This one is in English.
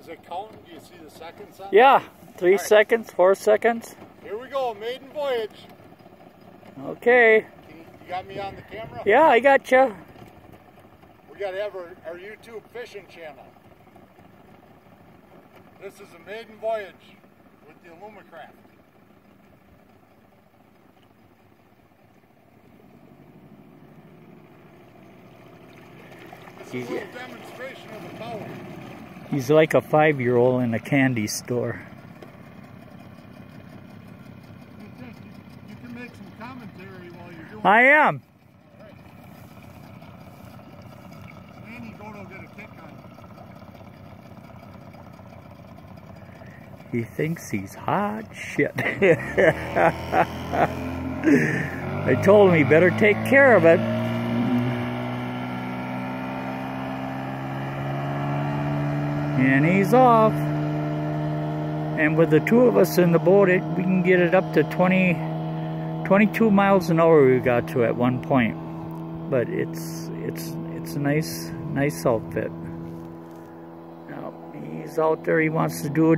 Is it counting? Do you see the seconds on Yeah, three right. seconds, four seconds. Here we go, maiden voyage. Okay. You, you got me on the camera? Yeah, I got you. We got to have our, our YouTube fishing channel. This is a maiden voyage with the Alumacraft. It's a little demonstration of the power. He's like a five-year-old in a candy store. You, you, I am. He thinks he's hot shit. I told him he better take care of it. And he's off. And with the two of us in the boat, it, we can get it up to 20, 22 miles an hour we got to at one point. But it's it's it's a nice nice outfit. Now he's out there. He wants to do a